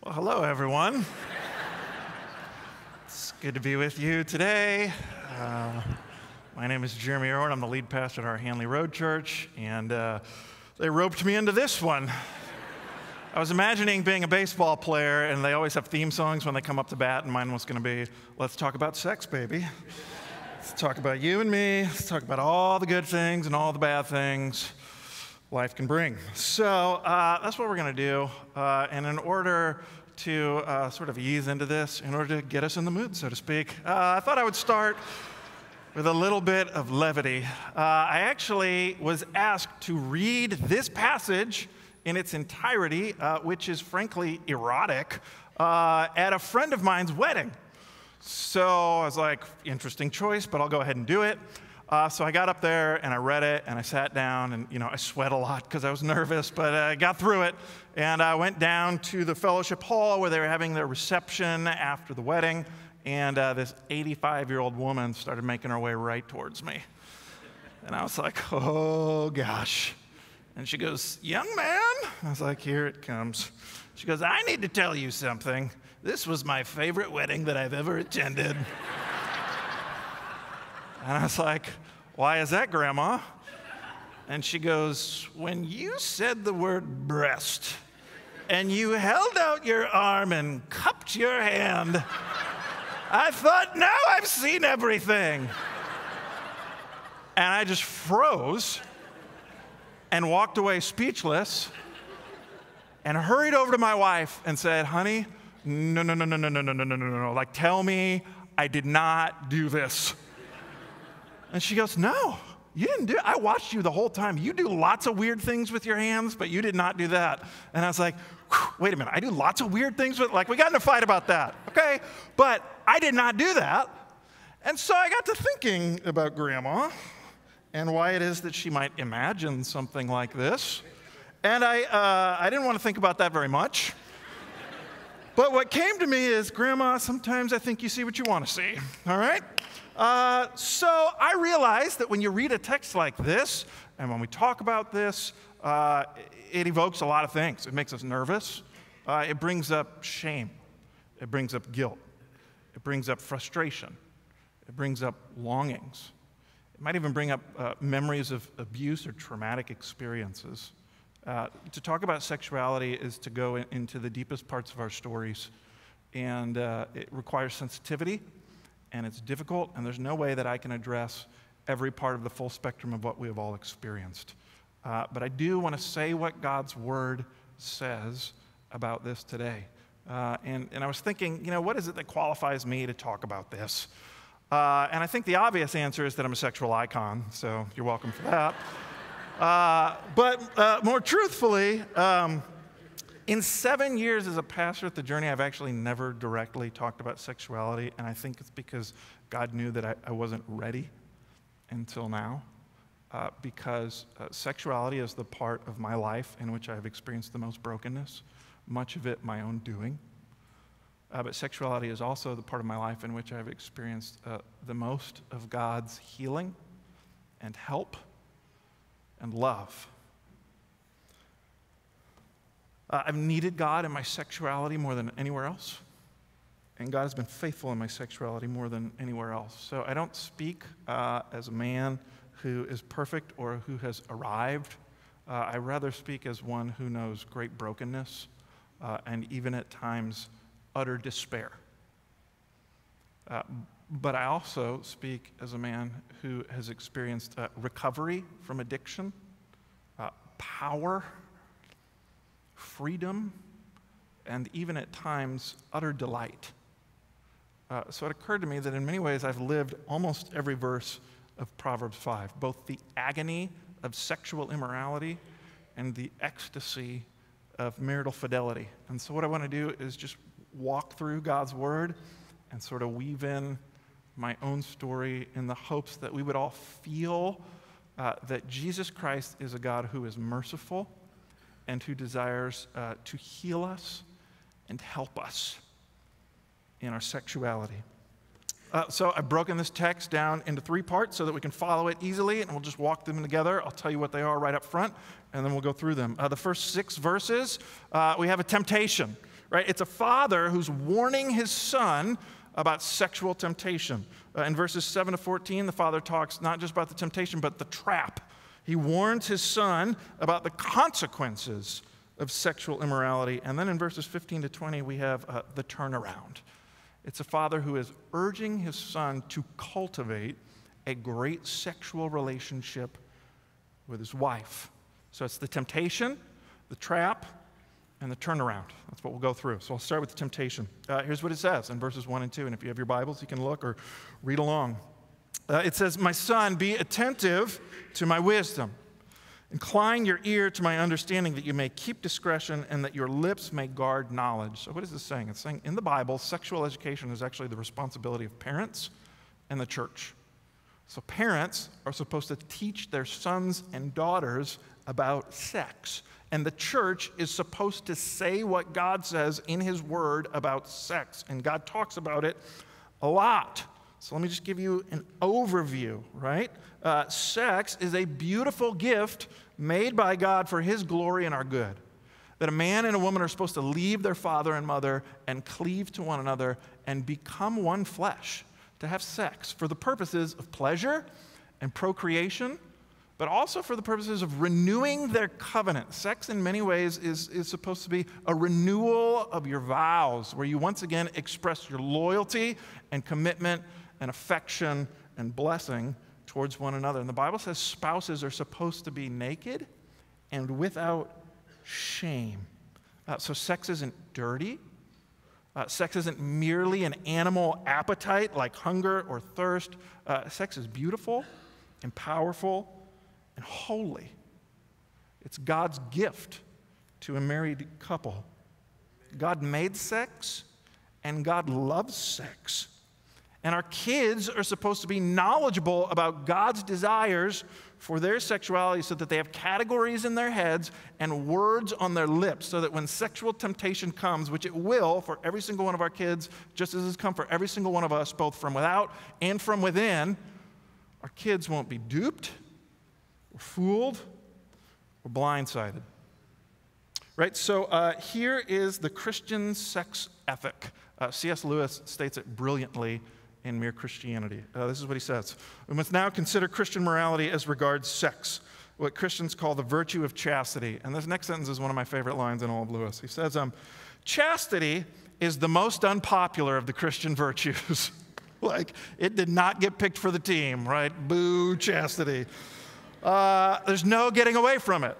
Well, hello, everyone. it's good to be with you today. Uh, my name is Jeremy Irwin. I'm the lead pastor at our Hanley Road Church, and uh, they roped me into this one. I was imagining being a baseball player, and they always have theme songs when they come up to bat, and mine was going to be, Let's talk about sex, baby. Let's talk about you and me. Let's talk about all the good things and all the bad things life can bring. So uh, that's what we're going to do. Uh, and in order to uh, sort of ease into this, in order to get us in the mood, so to speak, uh, I thought I would start with a little bit of levity. Uh, I actually was asked to read this passage in its entirety, uh, which is frankly erotic, at a friend of mine's wedding. So I was like, interesting choice, but I'll go ahead and do it. Uh, so I got up there and I read it and I sat down and, you know, I sweat a lot because I was nervous, but I got through it. And I went down to the fellowship hall where they were having their reception after the wedding. And uh, this 85 year old woman started making her way right towards me. And I was like, oh gosh. And she goes, Young man? I was like, Here it comes. She goes, I need to tell you something. This was my favorite wedding that I've ever attended. And I was like, Why is that, Grandma? And she goes, When you said the word breast and you held out your arm and cupped your hand, I thought, Now I've seen everything. And I just froze and walked away speechless and hurried over to my wife and said, Honey, no, no, no, no, no, no, no, no, no, no, no. Like, tell me I did not do this. And she goes, No, you didn't do it. I watched you the whole time. You do lots of weird things with your hands, but you did not do that. And I was like, Wait a minute, I do lots of weird things with, like, we got in a fight about that, okay? But I did not do that. And so I got to thinking about grandma and why it is that she might imagine something like this. And I, uh, I didn't want to think about that very much. But what came to me is, Grandma, sometimes I think you see what you want to see, all right? Uh, so I realize that when you read a text like this, and when we talk about this, uh, it evokes a lot of things. It makes us nervous. Uh, it brings up shame. It brings up guilt. It brings up frustration. It brings up longings. It might even bring up uh, memories of abuse or traumatic experiences. Uh, to talk about sexuality is to go in, into the deepest parts of our stories, and uh, it requires sensitivity and it's difficult, and there's no way that I can address every part of the full spectrum of what we have all experienced. Uh, but I do want to say what God's word says about this today. Uh, and, and I was thinking, you know, what is it that qualifies me to talk about this? Uh, and I think the obvious answer is that I'm a sexual icon, so you're welcome for that. Uh, but uh, more truthfully, um, in seven years as a pastor at the Journey, I've actually never directly talked about sexuality, and I think it's because God knew that I, I wasn't ready until now. Uh, because uh, sexuality is the part of my life in which I've experienced the most brokenness, much of it my own doing. Uh, but sexuality is also the part of my life in which I've experienced uh, the most of God's healing and help and love. Uh, I've needed God in my sexuality more than anywhere else. And God has been faithful in my sexuality more than anywhere else. So I don't speak uh, as a man who is perfect or who has arrived. Uh, I rather speak as one who knows great brokenness uh, and even at times utter despair. Uh, but I also speak as a man who has experienced uh, recovery from addiction, power freedom, and even at times utter delight. Uh, so it occurred to me that in many ways I've lived almost every verse of Proverbs 5, both the agony of sexual immorality and the ecstasy of marital fidelity. And so what I want to do is just walk through God's word and sort of weave in my own story in the hopes that we would all feel uh, that Jesus Christ is a God who is merciful and who desires uh, to heal us and help us in our sexuality. Uh, so I've broken this text down into three parts so that we can follow it easily, and we'll just walk them together. I'll tell you what they are right up front, and then we'll go through them. Uh, the first six verses, uh, we have a temptation, right? It's a father who's warning his son about sexual temptation. Uh, in verses 7 to 14, the father talks not just about the temptation, but the trap. He warns his son about the consequences of sexual immorality. And then in verses 15 to 20, we have uh, the turnaround. It's a father who is urging his son to cultivate a great sexual relationship with his wife. So it's the temptation, the trap, and the turnaround. That's what we'll go through. So I'll start with the temptation. Uh, here's what it says in verses 1 and 2. And if you have your Bibles, you can look or read along. Uh, it says, My son, be attentive to my wisdom. Incline your ear to my understanding that you may keep discretion and that your lips may guard knowledge. So, what is this saying? It's saying in the Bible, sexual education is actually the responsibility of parents and the church. So, parents are supposed to teach their sons and daughters about sex. And the church is supposed to say what God says in His Word about sex. And God talks about it a lot. So let me just give you an overview, right? Uh, sex is a beautiful gift made by God for His glory and our good. That a man and a woman are supposed to leave their father and mother and cleave to one another and become one flesh, to have sex for the purposes of pleasure and procreation but also for the purposes of renewing their covenant. Sex, in many ways, is, is supposed to be a renewal of your vows, where you once again express your loyalty and commitment and affection and blessing towards one another. And the Bible says spouses are supposed to be naked and without shame. Uh, so, sex isn't dirty. Uh, sex isn't merely an animal appetite like hunger or thirst. Uh, sex is beautiful and powerful and holy. It's God's gift to a married couple. God made sex, and God loves sex. And our kids are supposed to be knowledgeable about God's desires for their sexuality so that they have categories in their heads and words on their lips so that when sexual temptation comes, which it will for every single one of our kids, just as it's come for every single one of us, both from without and from within, our kids won't be duped or fooled or blindsided. Right? So uh, here is the Christian sex ethic. Uh, C.S. Lewis states it brilliantly in Mere Christianity. Uh, this is what he says We must now consider Christian morality as regards sex, what Christians call the virtue of chastity. And this next sentence is one of my favorite lines in all of Lewis. He says, um, Chastity is the most unpopular of the Christian virtues. like, it did not get picked for the team, right? Boo, chastity. Uh, there's no getting away from it.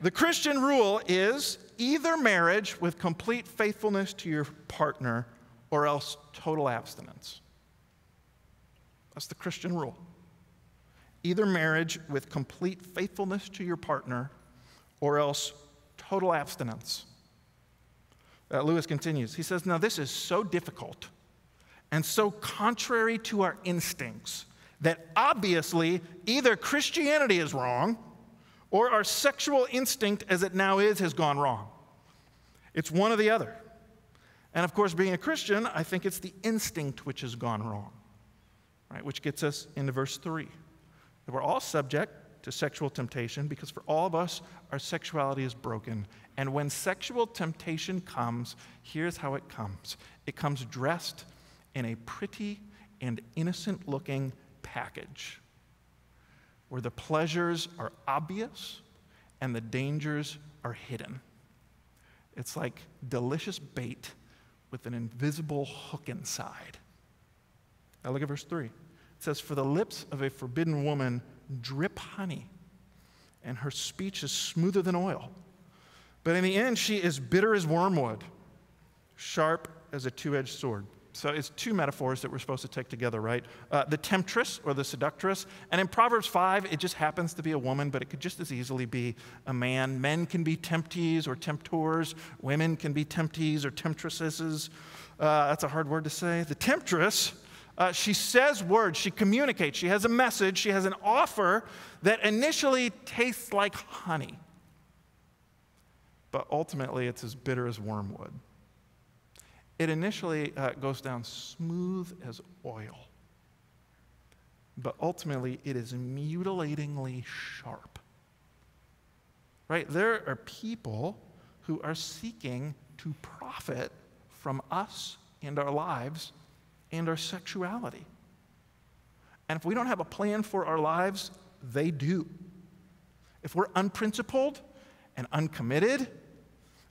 The Christian rule is either marriage with complete faithfulness to your partner or else total abstinence. That's the Christian rule. Either marriage with complete faithfulness to your partner or else total abstinence. Uh, Lewis continues. He says, Now, this is so difficult and so contrary to our instincts that obviously either Christianity is wrong or our sexual instinct as it now is has gone wrong. It's one or the other. And of course, being a Christian, I think it's the instinct which has gone wrong, right? Which gets us into verse 3 that we're all subject to sexual temptation because for all of us, our sexuality is broken. And when sexual temptation comes, here's how it comes it comes dressed in a pretty and innocent looking package where the pleasures are obvious and the dangers are hidden. It's like delicious bait with an invisible hook inside. Now look at verse 3. It says, For the lips of a forbidden woman drip honey, and her speech is smoother than oil. But in the end, she is bitter as wormwood, sharp as a two edged sword. So it's two metaphors that we're supposed to take together, right? Uh, the temptress or the seductress. And in Proverbs 5, it just happens to be a woman, but it could just as easily be a man. Men can be temptees or temptors, women can be temptees or temptresses. Uh, that's a hard word to say. The temptress. Uh, she says words, she communicates, she has a message, she has an offer that initially tastes like honey, but ultimately it's as bitter as wormwood. It initially uh, goes down smooth as oil, but ultimately it is mutilatingly sharp. Right? There are people who are seeking to profit from us and our lives and our sexuality. And if we don't have a plan for our lives, they do. If we're unprincipled and uncommitted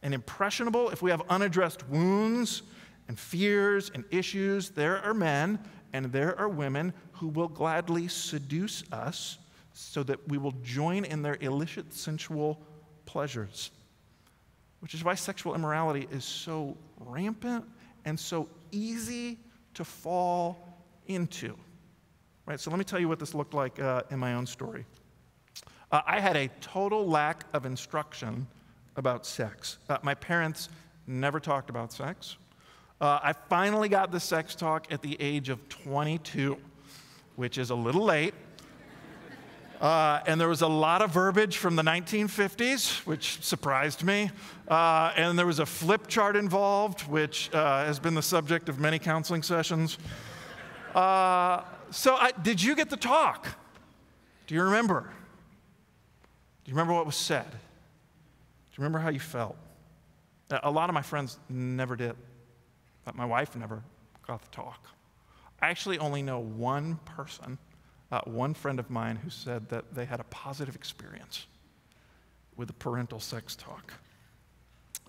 and impressionable, if we have unaddressed wounds and fears and issues, there are men and there are women who will gladly seduce us so that we will join in their illicit sensual pleasures. Which is why sexual immorality is so rampant and so easy to fall into. Right? So let me tell you what this looked like uh, in my own story. Uh, I had a total lack of instruction about sex. Uh, my parents never talked about sex. Uh, I finally got the sex talk at the age of 22, which is a little late. Uh, and there was a lot of verbiage from the 1950s, which surprised me. Uh, and there was a flip chart involved, which uh, has been the subject of many counseling sessions. Uh, so, I, did you get the talk? Do you remember? Do you remember what was said? Do you remember how you felt? A lot of my friends never did. My wife never got the talk. I actually only know one person, uh, one friend of mine, who said that they had a positive experience with the parental sex talk.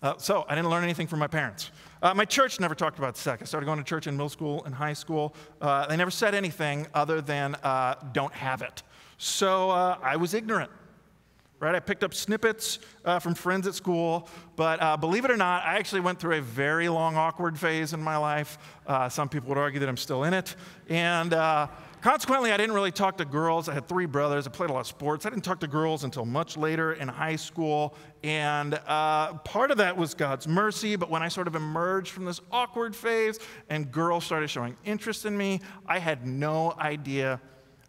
Uh, so I didn't learn anything from my parents. Uh, my church never talked about sex. I started going to church in middle school and high school. Uh, they never said anything other than uh, don't have it. So uh, I was ignorant right? I picked up snippets uh, from friends at school, but believe it or not, I actually went through a very long, awkward phase in my life. Some people would argue that I'm still in it. And consequently, I didn't really talk to girls. I had three brothers. I played a lot of sports. I didn't talk to girls until much later in high school. And uh, part of that was God's mercy, but when I sort of emerged from this awkward phase and girls started showing interest in me, I had no idea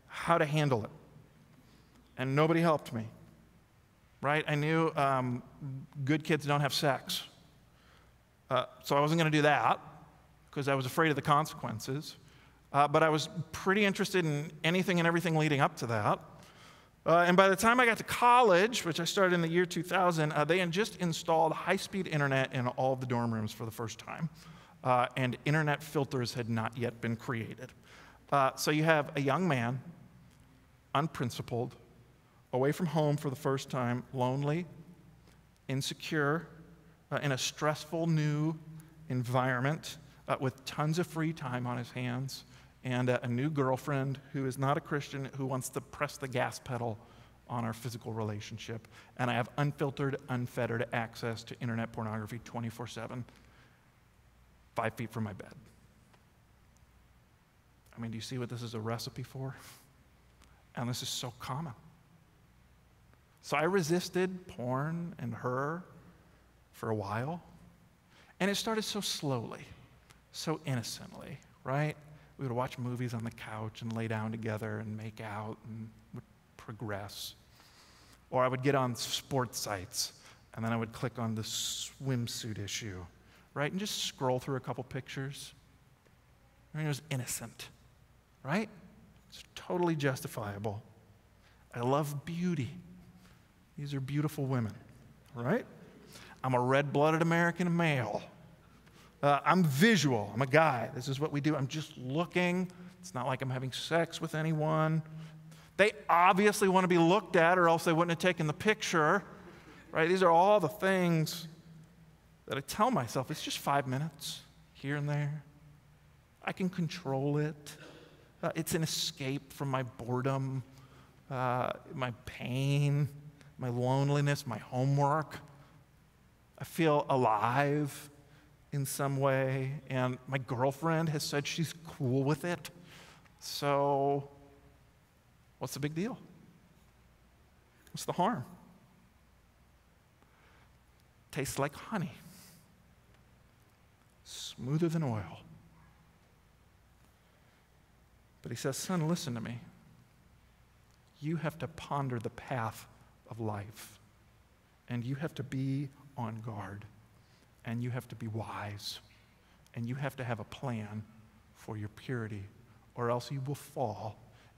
how to handle it. And nobody helped me right? I knew um, good kids don't have sex. Uh, so I wasn't going to do that because I was afraid of the consequences. Uh, but I was pretty interested in anything and everything leading up to that. Uh, and by the time I got to college, which I started in the year 2000, uh, they had just installed high speed internet in all of the dorm rooms for the first time. Uh, and internet filters had not yet been created. Uh, so you have a young man, unprincipled, away from home for the first time, lonely, insecure, uh, in a stressful new environment uh, with tons of free time on his hands, and a new girlfriend who is not a Christian who wants to press the gas pedal on our physical relationship. And I have unfiltered, unfettered access to internet pornography 24 7, five feet from my bed. I mean, do you see what this is a recipe for? And this is so common. So I resisted porn and her for a while. And it started so slowly, so innocently, right? We would watch movies on the couch and lay down together and make out and would progress. Or I would get on sports sites and then I would click on the swimsuit issue, right? And just scroll through a couple pictures. I mean, it was innocent, right? It's totally justifiable. I love beauty. These are beautiful women, right? I'm a red blooded American male. Uh, I'm visual. I'm a guy. This is what we do. I'm just looking. It's not like I'm having sex with anyone. They obviously want to be looked at, or else they wouldn't have taken the picture, right? These are all the things that I tell myself it's just five minutes here and there. I can control it. Uh, it's an escape from my boredom, uh, my pain my loneliness, my homework. I feel alive in some way, and my girlfriend has said she's cool with it. So, what's the big deal? What's the harm? Tastes like honey, smoother than oil. But he says, Son, listen to me. You have to ponder the path of life. And you have to be on guard. And you have to be wise. And you have to have a plan for your purity, or else you will fall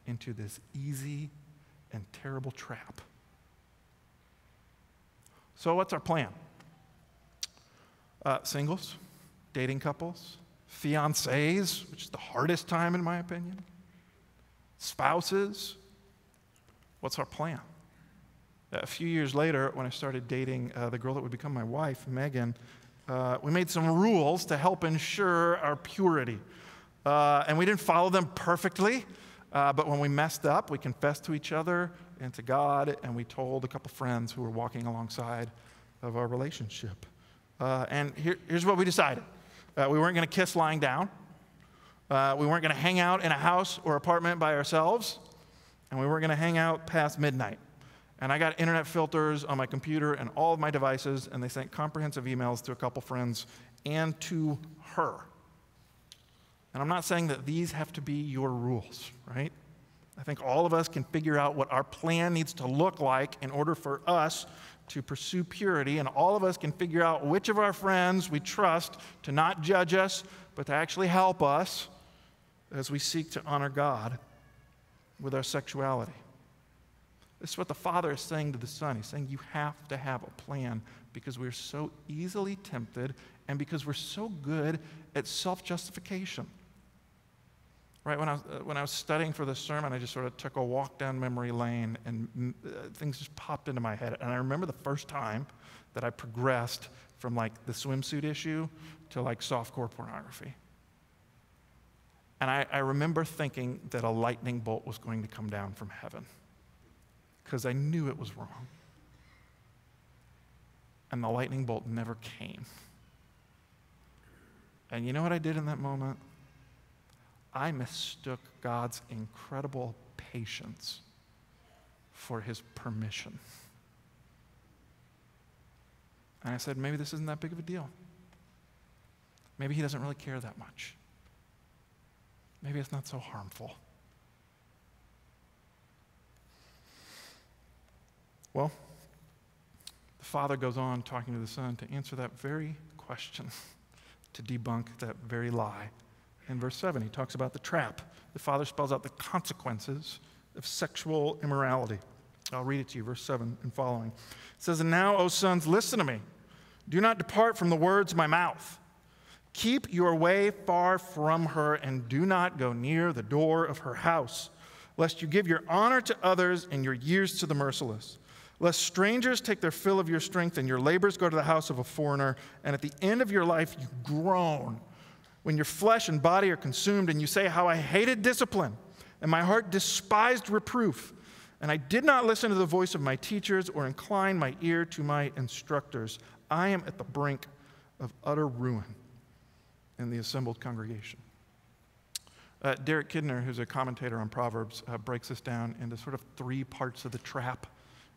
into this easy and terrible trap. So, what's our plan? Uh, singles, dating couples, fiancés, which is the hardest time in my opinion, spouses. What's our plan? A few years later, when I started dating uh, the girl that would become my wife, Megan, uh, we made some rules to help ensure our purity. Uh, and we didn't follow them perfectly, uh, but when we messed up, we confessed to each other and to God, and we told a couple friends who were walking alongside of our relationship. Uh, and here, here's what we decided uh, we weren't going to kiss lying down, we weren't going to hang out in a house or apartment by ourselves, and we weren't going to hang out past midnight. And I got internet filters on my computer and all of my devices, and they sent comprehensive emails to a couple friends and to her. And I'm not saying that these have to be your rules, right? I think all of us can figure out what our plan needs to look like in order for us to pursue purity, and all of us can figure out which of our friends we trust to not judge us, but to actually help us as we seek to honor God with our sexuality. This is what the Father is saying to the Son. He's saying, You have to have a plan because we're so easily tempted and because we're so good at self justification. Right, when I, was, uh, when I was studying for this sermon, I just sort of took a walk down memory lane and mm, uh, things just popped into my head. And I remember the first time that I progressed from like the swimsuit issue to like softcore pornography. And I, I remember thinking that a lightning bolt was going to come down from heaven because I knew it was wrong. And the lightning bolt never came. And you know what I did in that moment? I mistook God's incredible patience for his permission. And I said, maybe this isn't that big of a deal. Maybe he doesn't really care that much. Maybe it's not so harmful. Well, the Father goes on talking to the Son to answer that very question, to debunk that very lie in verse 7. He talks about the trap. The Father spells out the consequences of sexual immorality. I'll read it to you, verse 7 and following. It says, And now, O sons, listen to me. Do not depart from the words of my mouth. Keep your way far from her, and do not go near the door of her house, lest you give your honor to others and your years to the merciless. Lest strangers take their fill of your strength, and your labors go to the house of a foreigner, and at the end of your life you groan when your flesh and body are consumed, and you say, How I hated discipline, and my heart despised reproof, and I did not listen to the voice of my teachers or incline my ear to my instructors. I am at the brink of utter ruin in the assembled congregation. Uh, Derek Kidner, who's a commentator on Proverbs, uh, breaks this down into sort of three parts of the trap.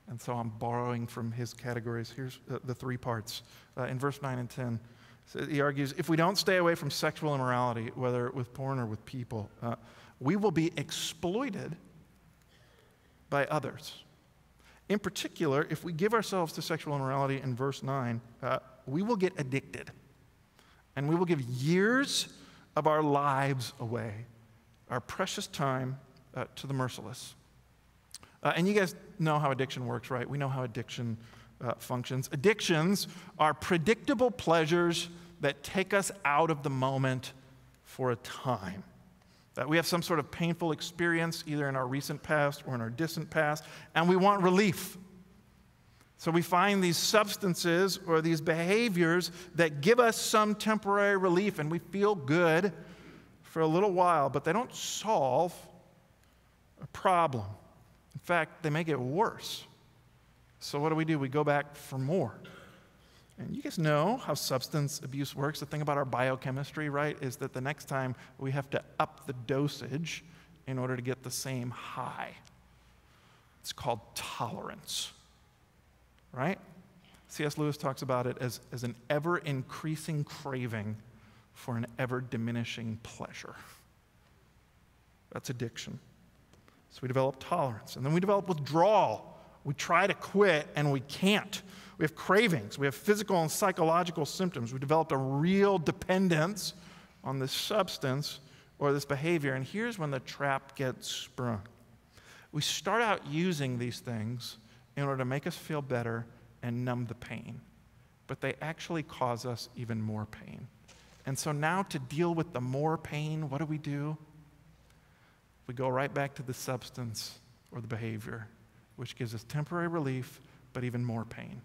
And so I'm borrowing from his categories. Here's uh, the three parts. Uh, in verse 9 and 10, so he argues if we don't stay away from sexual immorality, whether with porn or with people, uh, we will be exploited by others. In particular, if we give ourselves to sexual immorality in verse 9, uh, we will get addicted. And we will give years of our lives away, our precious time uh, to the merciless. Uh, and you guys know how addiction works, right? We know how addiction uh, functions. Addictions are predictable pleasures that take us out of the moment for a time. That we have some sort of painful experience, either in our recent past or in our distant past, and we want relief. So we find these substances or these behaviors that give us some temporary relief, and we feel good for a little while, but they don't solve a problem. In fact, they make it worse. So, what do we do? We go back for more. And you guys know how substance abuse works. The thing about our biochemistry, right, is that the next time we have to up the dosage in order to get the same high. It's called tolerance, right? C.S. Lewis talks about it as, as an ever increasing craving for an ever diminishing pleasure. That's addiction. So we develop tolerance. And then we develop withdrawal we try to quit and we can't. We have cravings, we have physical and psychological symptoms. We developed a real dependence on this substance or this behavior. And here's when the trap gets sprung. We start out using these things in order to make us feel better and numb the pain. but they actually cause us even more pain. And so now, to deal with the more pain, what do we do? We go right back to the substance or the behavior, which gives us temporary relief, but even more pain.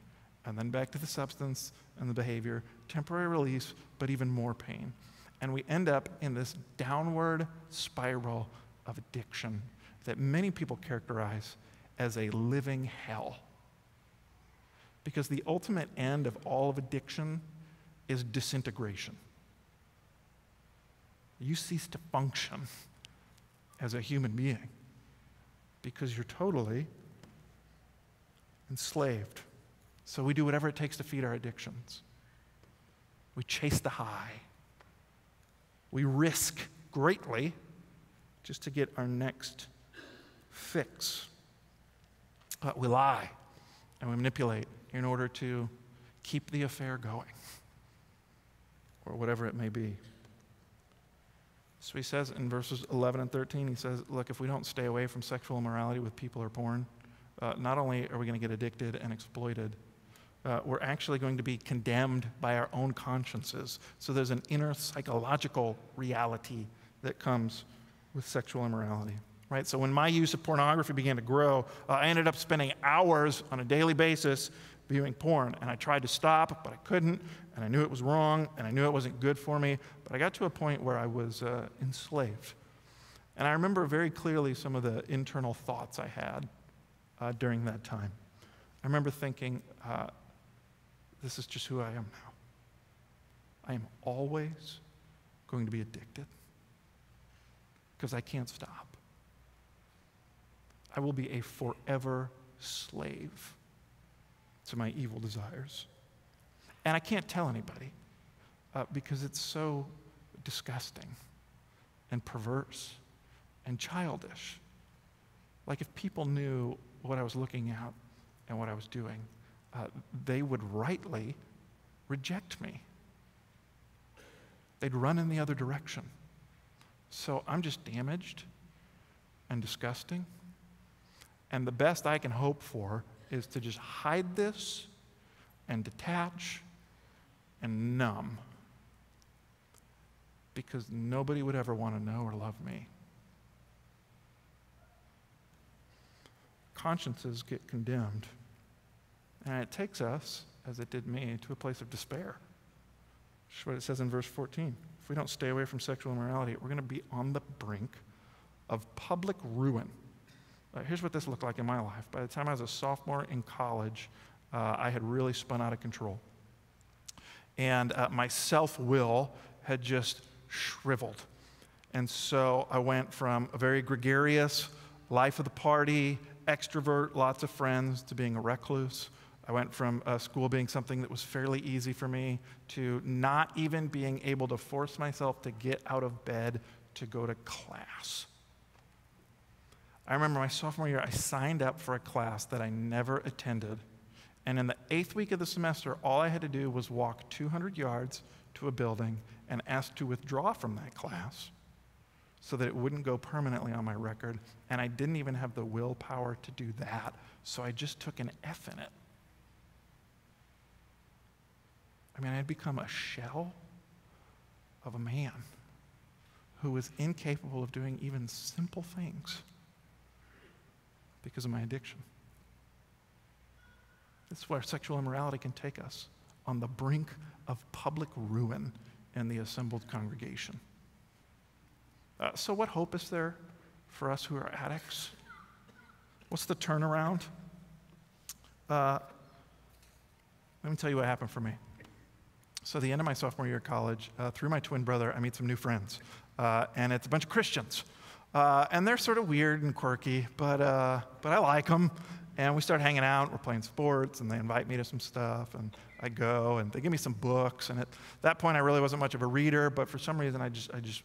And then back to the substance and the behavior, temporary relief, but even more pain. And we end up in this downward spiral of addiction that many people characterize as a living hell. Because the ultimate end of all of addiction is disintegration. You cease to function as a human being because you're totally enslaved. So we do whatever it takes to feed our addictions. We chase the high. We risk greatly just to get our next fix. Uh, we lie and we manipulate in order to keep the affair going or whatever it may be. So he says in verses 11 and 13, he says, Look, if we don't stay away from sexual immorality with people or porn, uh, not only are we going to get addicted and exploited, uh, we're actually going to be condemned by our own consciences. So there's an inner psychological reality that comes with sexual immorality. Right? So when my use of pornography began to grow, uh, I ended up spending hours on a daily basis viewing porn. And I tried to stop, but I couldn't. And I knew it was wrong, and I knew it wasn't good for me. But I got to a point where I was uh, enslaved. And I remember very clearly some of the internal thoughts I had uh, during that time. I remember thinking, uh, this is just who I am now. I am always going to be addicted because I can't stop. I will be a forever slave to my evil desires. And I can't tell anybody uh, because it's so disgusting and perverse and childish. Like if people knew what I was looking at and what I was doing, uh, they would rightly reject me. They'd run in the other direction. So I'm just damaged and disgusting. And the best I can hope for is to just hide this and detach and numb because nobody would ever want to know or love me. Consciences get condemned, and it takes us, as it did me, to a place of despair. That's what it says in verse 14. If we don't stay away from sexual immorality, we're going to be on the brink of public ruin. Uh, here's what this looked like in my life. By the time I was a sophomore in college, uh, I had really spun out of control. And uh, my self will had just shriveled. And so I went from a very gregarious life of the party, extrovert, lots of friends, to being a recluse. I went from uh, school being something that was fairly easy for me to not even being able to force myself to get out of bed to go to class. I remember my sophomore year, I signed up for a class that I never attended. And in the eighth week of the semester, all I had to do was walk 200 yards to a building and ask to withdraw from that class so that it wouldn't go permanently on my record. And I didn't even have the willpower to do that. So I just took an F in it. I mean, I had become a shell of a man who was incapable of doing even simple things because of my addiction. This is where sexual immorality can take us on the brink of public ruin in the assembled congregation. Uh, so, what hope is there for us who are addicts? What's the turnaround? Uh, let me tell you what happened for me. So, the end of my sophomore year of college, uh, through my twin brother, I meet some new friends. Uh, and it's a bunch of Christians. Uh, and they're sort of weird and quirky, but, uh, but I like them. And we start hanging out, we're playing sports, and they invite me to some stuff, and I go, and they give me some books. And at that point, I really wasn't much of a reader, but for some reason, I just, I just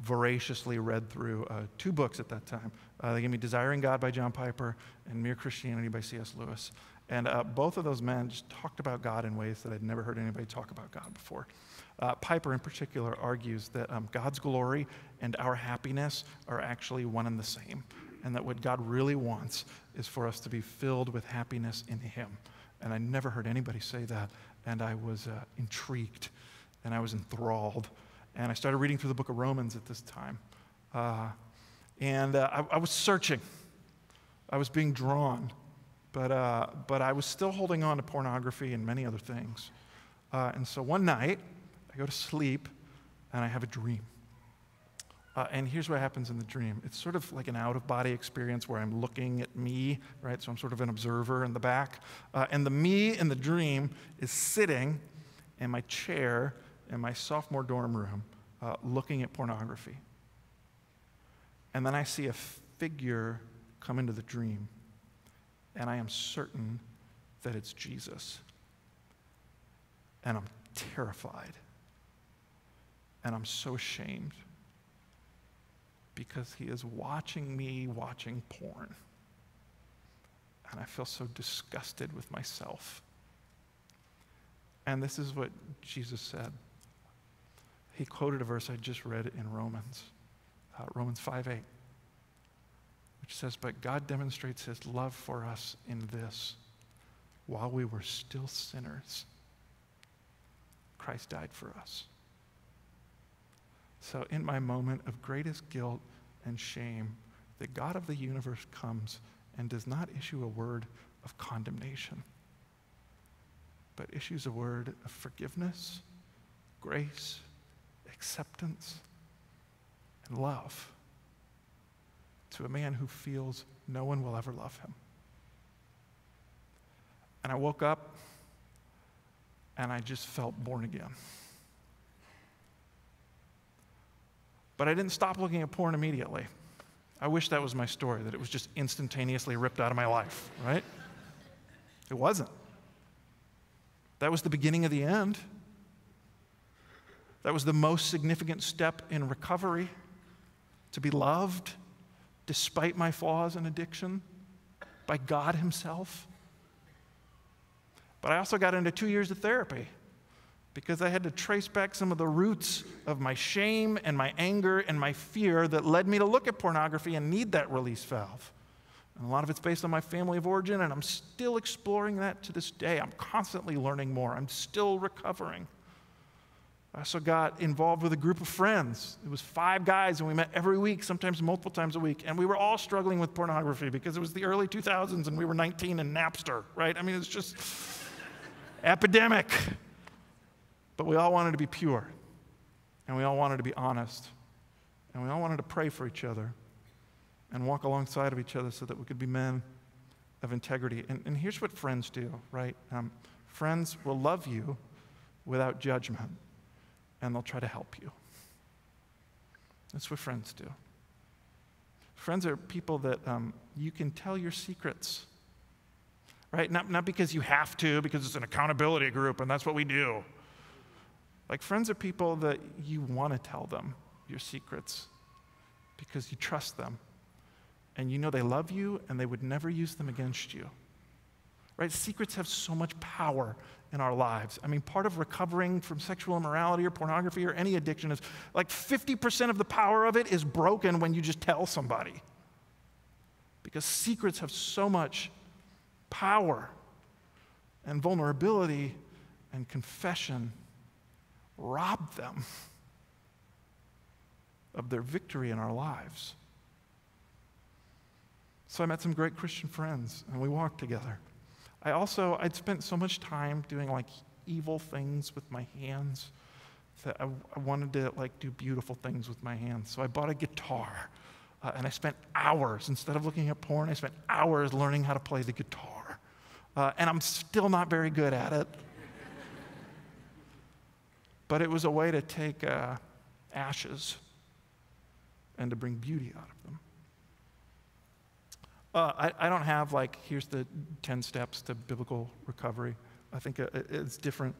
voraciously read through uh, two books at that time. Uh, they gave me Desiring God by John Piper and Mere Christianity by C.S. Lewis. And uh, both of those men just talked about God in ways that I'd never heard anybody talk about God before. Uh, Piper, in particular, argues that um, God's glory and our happiness are actually one and the same, and that what God really wants is for us to be filled with happiness in Him. And I never heard anybody say that and I was uh, intrigued and I was enthralled. And I started reading through the book of Romans at this time. Uh, and uh, I, I, was searching, I was being drawn, but, uh, but I was still holding on to pornography and many other things. Uh, and so one night, go to sleep and I have a dream. Uh, and here's what happens in the dream it's sort of like an out of body experience where I'm looking at me, right? So I'm sort of an observer in the back. Uh, and the me in the dream is sitting in my chair in my sophomore dorm room uh, looking at pornography. And then I see a figure come into the dream, and I am certain that it's Jesus. And I'm terrified. And I'm so ashamed because he is watching me watching porn. And I feel so disgusted with myself. And this is what Jesus said. He quoted a verse I just read in Romans, uh, Romans 5 8, which says, But God demonstrates his love for us in this while we were still sinners, Christ died for us. So, in my moment of greatest guilt and shame, the God of the universe comes and does not issue a word of condemnation, but issues a word of forgiveness, grace, acceptance, and love to a man who feels no one will ever love him. And I woke up and I just felt born again. But I didn't stop looking at porn immediately. I wish that was my story, that it was just instantaneously ripped out of my life, right? It wasn't. That was the beginning of the end. That was the most significant step in recovery to be loved despite my flaws and addiction by God Himself. But I also got into two years of therapy because I had to trace back some of the roots of my shame and my anger and my fear that led me to look at pornography and need that release valve. And a lot of it's based on my family of origin, and I'm still exploring that to this day. I'm constantly learning more, I'm still recovering. I also got involved with a group of friends. It was five guys, and we met every week, sometimes multiple times a week. And we were all struggling with pornography because it was the early 2000s and we were 19 and Napster, right? I mean, it's just epidemic. But we all wanted to be pure, and we all wanted to be honest, and we all wanted to pray for each other and walk alongside of each other so that we could be men of integrity. And, and here's what friends do, right? Um, friends will love you without judgment, and they'll try to help you. That's what friends do. Friends are people that um, you can tell your secrets, right? Not, not because you have to, because it's an accountability group and that's what we do. Like, friends are people that you want to tell them your secrets because you trust them and you know they love you and they would never use them against you. Right? Secrets have so much power in our lives. I mean, part of recovering from sexual immorality or pornography or any addiction is like 50% of the power of it is broken when you just tell somebody. Because secrets have so much power and vulnerability and confession rob them of their victory in our lives. So I met some great Christian friends and we walked together. I also, I'd spent so much time doing like evil things with my hands that I, I wanted to like do beautiful things with my hands. So I bought a guitar uh, and I spent hours, instead of looking at porn, I spent hours learning how to play the guitar. Uh, and I'm still not very good at it but it was a way to take uh, ashes and to bring beauty out of them. Uh, I, I, don't have like, here's the 10 steps to biblical recovery. I think it's different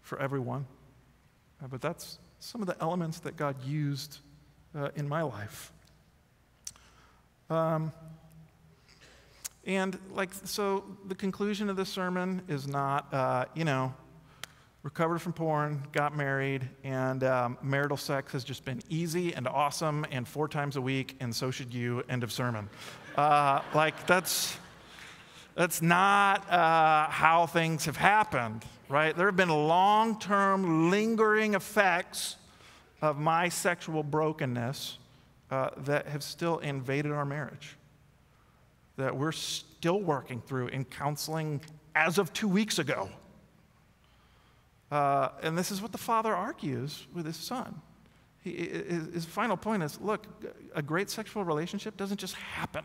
for everyone. Uh, but that's some of the elements that God used uh, in my life. Um, and like, so the conclusion of this sermon is not, uh, you know, recovered from porn, got married, and um, marital sex has just been easy and awesome and four times a week, and so should you. End of sermon. Uh, like, that's, That's not uh, how things have happened, right? There have been long term, lingering effects of my sexual brokenness uh, that have still invaded our marriage, that we're still working through in counseling as of two weeks ago. Uh, and this is what the father argues with his son. He, his, final point is look, a great sexual relationship doesn't just happen.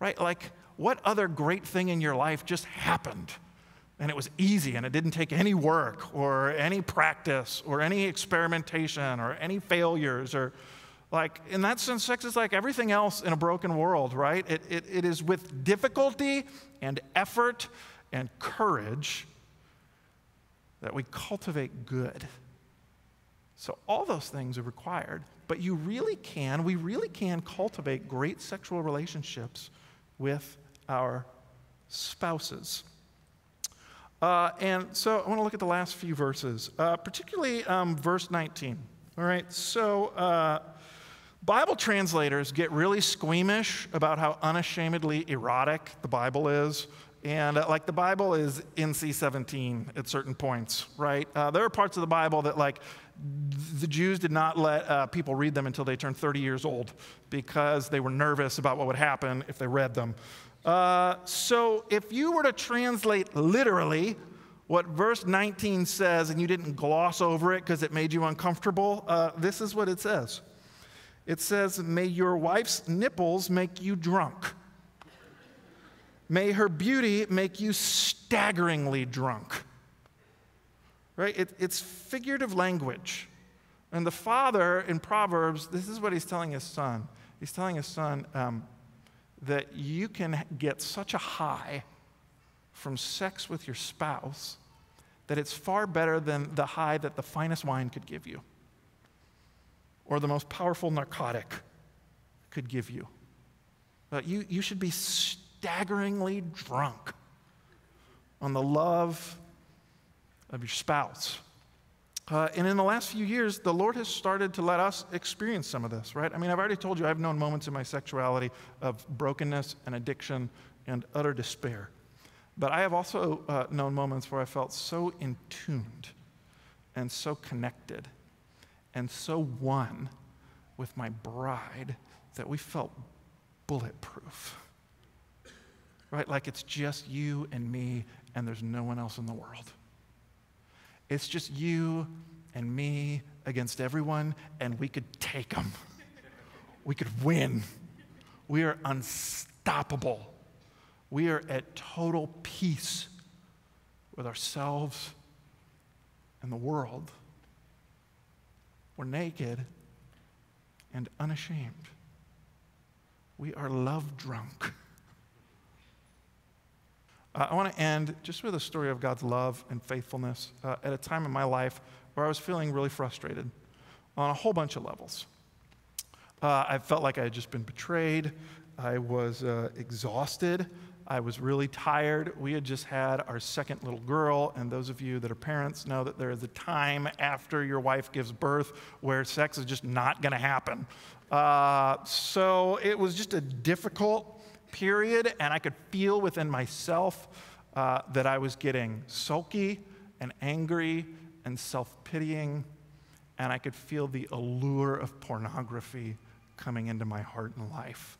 Right? Like, what other great thing in your life just happened? And it was easy and it didn't take any work or any practice or any experimentation or any failures or like in that sense sex is like everything else in a broken world right it, it, it is with difficulty and effort and courage that we cultivate good so all those things are required but you really can we really can cultivate great sexual relationships with our spouses uh, and so I want to look at the last few verses, uh, particularly um, verse 19. All right, so uh, Bible translators get really squeamish about how unashamedly erotic the Bible is. And uh, like the Bible is NC 17 at certain points, right? Uh, there are parts of the Bible that, like, the Jews did not let uh, people read them until they turned 30 years old because they were nervous about what would happen if they read them. Uh, so if you were to translate literally what verse 19 says and you didn't gloss over it because it made you uncomfortable, uh, this is what it says. It says, May your wife's nipples make you drunk. May her beauty make you staggeringly drunk. Right? It, it's figurative language. And the father in Proverbs, this is what he's telling his son. He's telling his son, um, that you can get such a high from sex with your spouse that it's far better than the high that the finest wine could give you or the most powerful narcotic could give you. But you, you should be staggeringly drunk on the love of your spouse. Uh, and in the last few years, the Lord has started to let us experience some of this, right? I mean, I've already told you I've known moments in my sexuality of brokenness and addiction and utter despair. But I have also uh, known moments where I felt so intuned and so connected and so one with my bride that we felt bulletproof. Right? Like it's just you and me, and there's no one else in the world. It's just you and me against everyone, and we could take them. we could win. We are unstoppable. We are at total peace with ourselves and the world. We're naked and unashamed. We are love drunk. Uh, I want to end just with a story of God's love and faithfulness uh, at a time in my life where I was feeling really frustrated on a whole bunch of levels. Uh, I felt like I had just been betrayed. I was uh, exhausted. I was really tired. We had just had our second little girl, and those of you that are parents know that there is a time after your wife gives birth where sex is just not going to happen. Uh, so it was just a difficult period, and I could feel within myself uh, that I was getting sulky and angry and self pitying, and I could feel the allure of pornography coming into my heart and life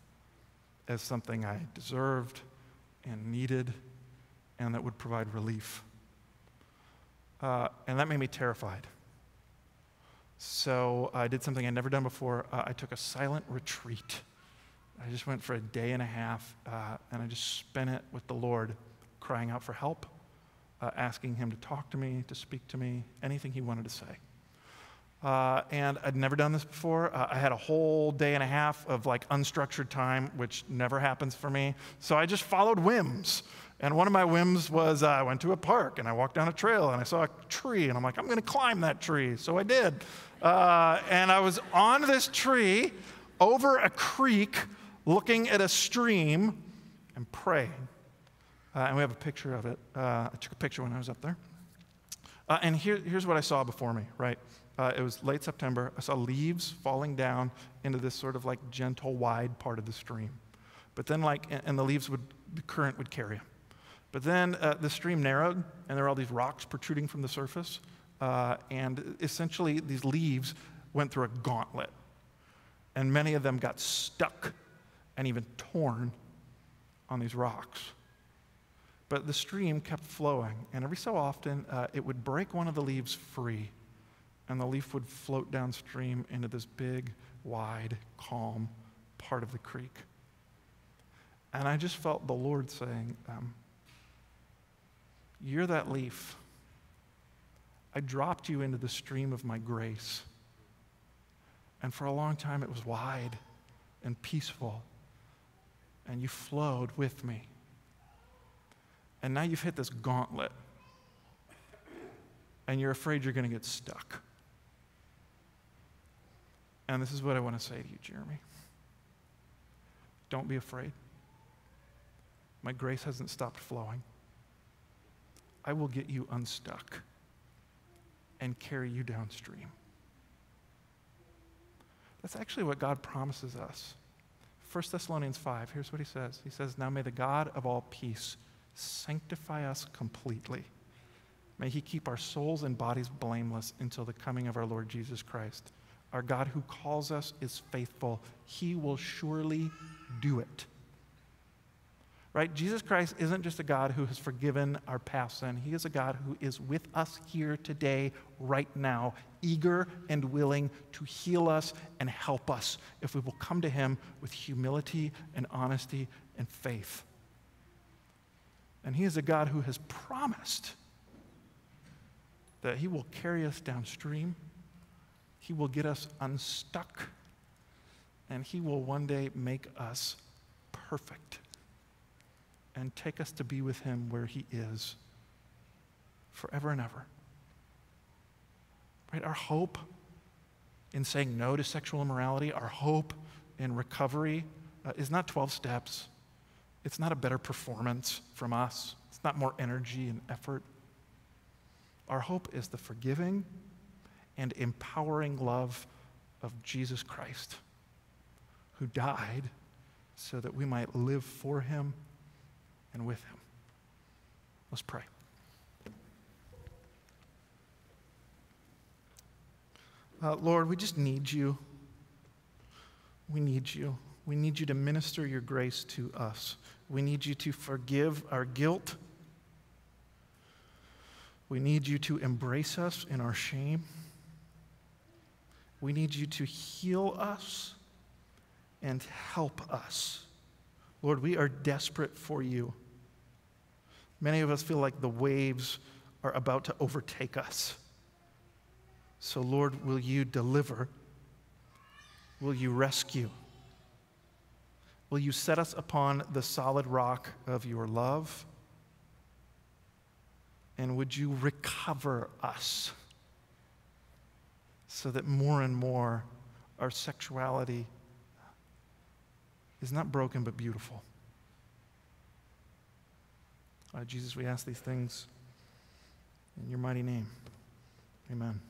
as something I deserved and needed and that would provide relief. Uh, and that made me terrified. So I did something I'd never done before. Uh, I took a silent retreat. I just went for a day and a half, uh, and I just spent it with the Lord, crying out for help, uh, asking Him to talk to me, to speak to me, anything He wanted to say. Uh, and I'd never done this before. Uh, I had a whole day and a half of like unstructured time, which never happens for me. So I just followed whims. And one of my whims was uh, I went to a park and I walked down a trail and I saw a tree and I'm like, I'm going to climb that tree. So I did. Uh, and I was on this tree over a creek looking at a stream and praying. Uh, and we have a picture of it. Uh, I took a picture when I was up there. Uh, and here, here's what I saw before me, right? Uh, it was late September. I saw leaves falling down into this sort of like gentle, wide part of the stream. But then, like, and, and the leaves would the current would carry them. But then uh, the stream narrowed, and there were all these rocks protruding from the surface. Uh, and essentially, these leaves went through a gauntlet. And many of them got stuck and even torn on these rocks. But the stream kept flowing, and every so often uh, it would break one of the leaves free, and the leaf would float downstream into this big, wide, calm part of the creek. And I just felt the Lord saying, um, You're that leaf. I dropped you into the stream of my grace. And for a long time, it was wide and peaceful, and you flowed with me. And now you've hit this gauntlet, and you're afraid you're going to get stuck. And this is what I want to say to you, Jeremy. Don't be afraid. My grace hasn't stopped flowing. I will get you unstuck and carry you downstream. That's actually what God promises us. 1 Thessalonians 5, here's what he says. He says, Now may the God of all peace sanctify us completely. May he keep our souls and bodies blameless until the coming of our Lord Jesus Christ. Our God who calls us is faithful. He will surely do it. Right? Jesus Christ isn't just a God who has forgiven our past sin. He is a God who is with us here today, right now, eager and willing to heal us and help us if we will come to Him with humility and honesty and faith. And He is a God who has promised that He will carry us downstream, He will get us unstuck, and He will one day make us perfect and take us to be with Him where He is forever and ever. Right? Our hope in saying no to sexual immorality, our hope in recovery uh, is not 12 steps. It's not a better performance from us. It's not more energy and effort. Our hope is the forgiving and empowering love of Jesus Christ, who died so that we might live for him and with him. Let's pray. Uh, Lord, we just need you. We need you. We need you to minister your grace to us. We need you to forgive our guilt. We need you to embrace us in our shame. We need you to heal us and help us. Lord, we are desperate for you. Many of us feel like the waves are about to overtake us. So, Lord, will you deliver? Will you rescue? Will you set us upon the solid rock of your love? And would you recover us so that more and more our sexuality is not broken but beautiful? Uh, Jesus, we ask these things in your mighty name. Amen.